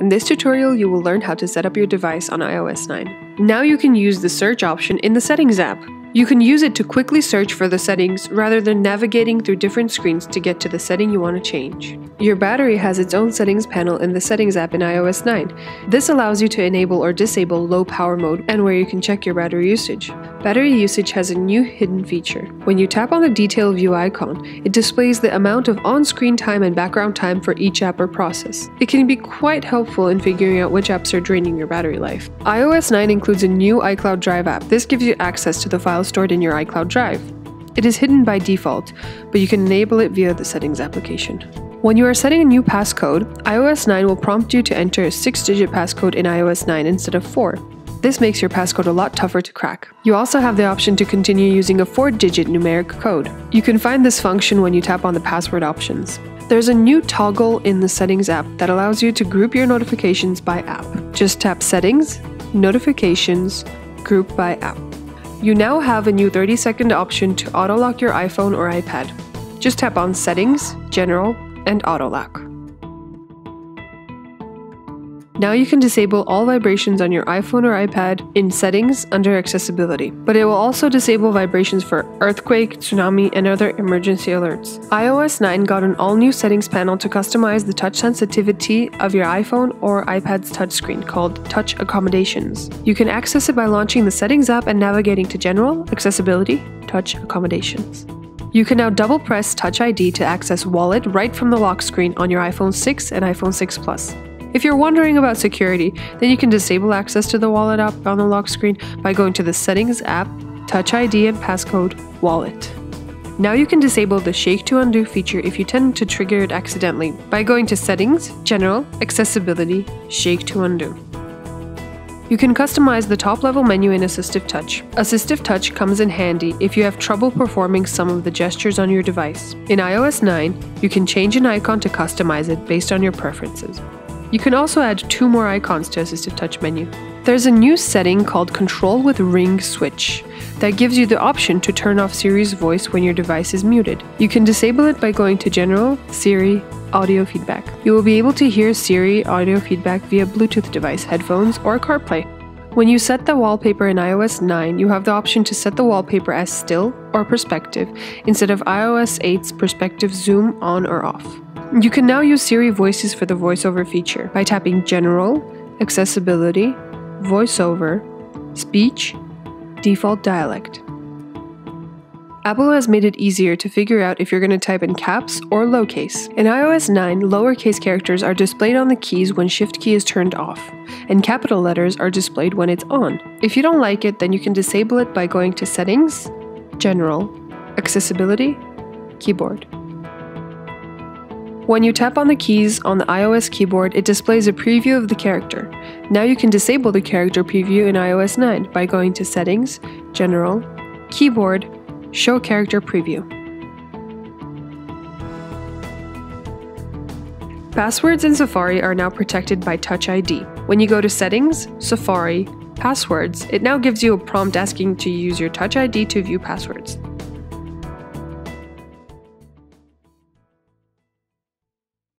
In this tutorial, you will learn how to set up your device on iOS 9. Now you can use the search option in the Settings app. You can use it to quickly search for the settings rather than navigating through different screens to get to the setting you want to change. Your battery has its own settings panel in the Settings app in iOS 9. This allows you to enable or disable low power mode and where you can check your battery usage. Battery usage has a new hidden feature. When you tap on the detail view icon, it displays the amount of on-screen time and background time for each app or process. It can be quite helpful in figuring out which apps are draining your battery life. iOS 9 includes a new iCloud Drive app. This gives you access to the file stored in your iCloud Drive. It is hidden by default, but you can enable it via the Settings application. When you are setting a new passcode, iOS 9 will prompt you to enter a 6 digit passcode in iOS 9 instead of 4. This makes your passcode a lot tougher to crack. You also have the option to continue using a 4 digit numeric code. You can find this function when you tap on the password options. There's a new toggle in the Settings app that allows you to group your notifications by app. Just tap Settings, Notifications, Group by App. You now have a new 30 second option to auto lock your iPhone or iPad. Just tap on Settings, General, and Auto Lock. Now you can disable all vibrations on your iPhone or iPad in Settings under Accessibility, but it will also disable vibrations for earthquake, tsunami, and other emergency alerts. iOS 9 got an all new settings panel to customize the touch sensitivity of your iPhone or iPad's touchscreen called Touch Accommodations. You can access it by launching the Settings app and navigating to General, Accessibility, Touch Accommodations. You can now double press Touch ID to access Wallet right from the lock screen on your iPhone 6 and iPhone 6 Plus. If you're wondering about security, then you can disable access to the wallet app on the lock screen by going to the Settings app, Touch ID and passcode, Wallet. Now you can disable the Shake to Undo feature if you tend to trigger it accidentally by going to Settings, General, Accessibility, Shake to Undo. You can customize the top level menu in Assistive Touch. Assistive Touch comes in handy if you have trouble performing some of the gestures on your device. In iOS 9, you can change an icon to customize it based on your preferences. You can also add two more icons to Assistive Touch menu. There's a new setting called Control with Ring Switch that gives you the option to turn off Siri's voice when your device is muted. You can disable it by going to General, Siri, Audio Feedback. You will be able to hear Siri audio feedback via Bluetooth device, headphones, or CarPlay. When you set the wallpaper in iOS 9, you have the option to set the wallpaper as still or perspective instead of iOS 8's perspective zoom on or off. You can now use Siri voices for the voiceover feature by tapping General, Accessibility, Voiceover, Speech, Default Dialect. Apple has made it easier to figure out if you're going to type in caps or lowercase. In iOS 9, lowercase characters are displayed on the keys when Shift key is turned off, and capital letters are displayed when it's on. If you don't like it, then you can disable it by going to Settings, General, Accessibility, Keyboard. When you tap on the keys on the iOS keyboard, it displays a preview of the character. Now you can disable the character preview in iOS 9 by going to Settings, General, Keyboard, Show Character Preview. Passwords in Safari are now protected by Touch ID. When you go to Settings, Safari, Passwords, it now gives you a prompt asking to use your Touch ID to view passwords.